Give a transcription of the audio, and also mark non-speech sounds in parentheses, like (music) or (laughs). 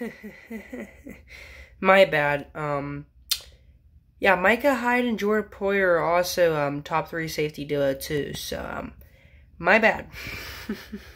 (laughs) my bad. Um, yeah, Micah Hyde and Jordan Poyer are also um, top three safety duo too. So, um, my bad. (laughs)